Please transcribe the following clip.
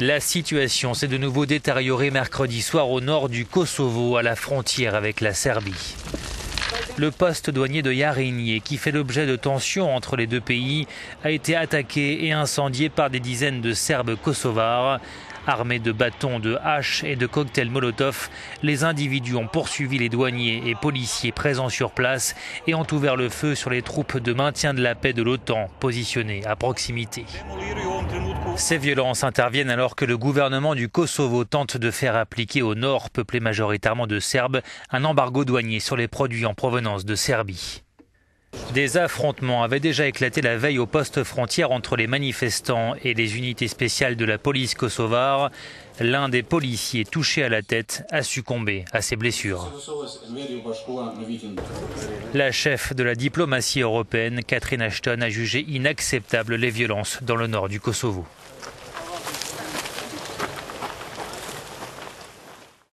La situation s'est de nouveau détériorée mercredi soir au nord du Kosovo, à la frontière avec la Serbie. Le poste douanier de Jarinier, qui fait l'objet de tensions entre les deux pays, a été attaqué et incendié par des dizaines de Serbes kosovars. Armés de bâtons, de haches et de cocktails Molotov, les individus ont poursuivi les douaniers et policiers présents sur place et ont ouvert le feu sur les troupes de maintien de la paix de l'OTAN positionnées à proximité. Ces violences interviennent alors que le gouvernement du Kosovo tente de faire appliquer au nord, peuplé majoritairement de Serbes, un embargo douanier sur les produits en provenance de Serbie. Des affrontements avaient déjà éclaté la veille au poste frontière entre les manifestants et les unités spéciales de la police kosovare. L'un des policiers touché à la tête a succombé à ses blessures. La chef de la diplomatie européenne, Catherine Ashton, a jugé inacceptable les violences dans le nord du Kosovo.